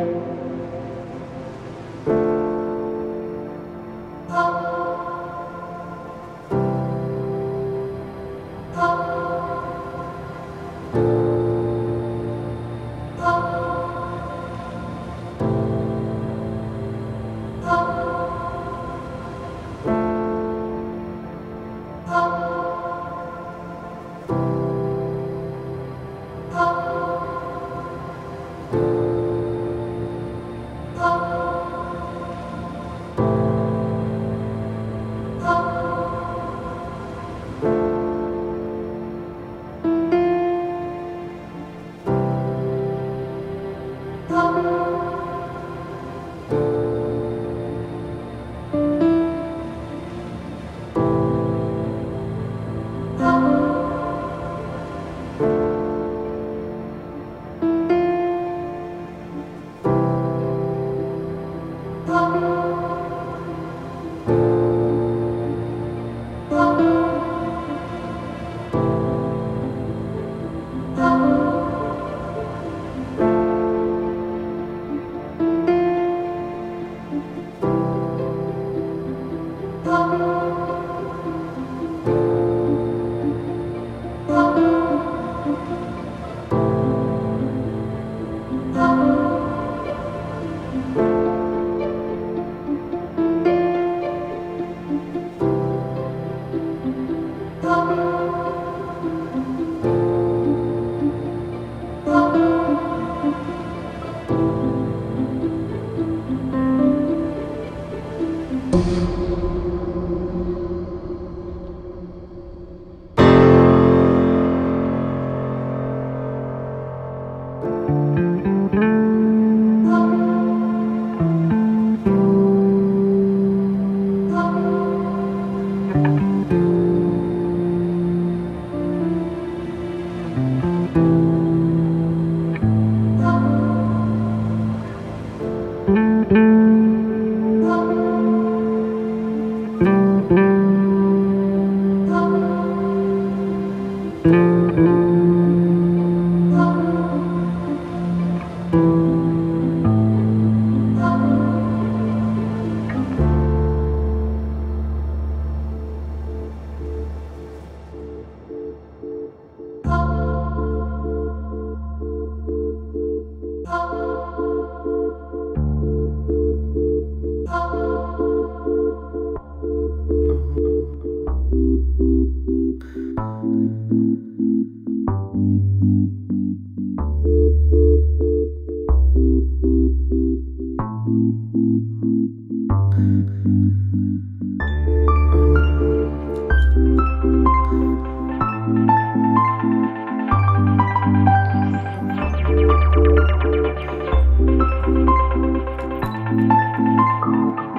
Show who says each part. Speaker 1: Thank you.
Speaker 2: Música Thank you.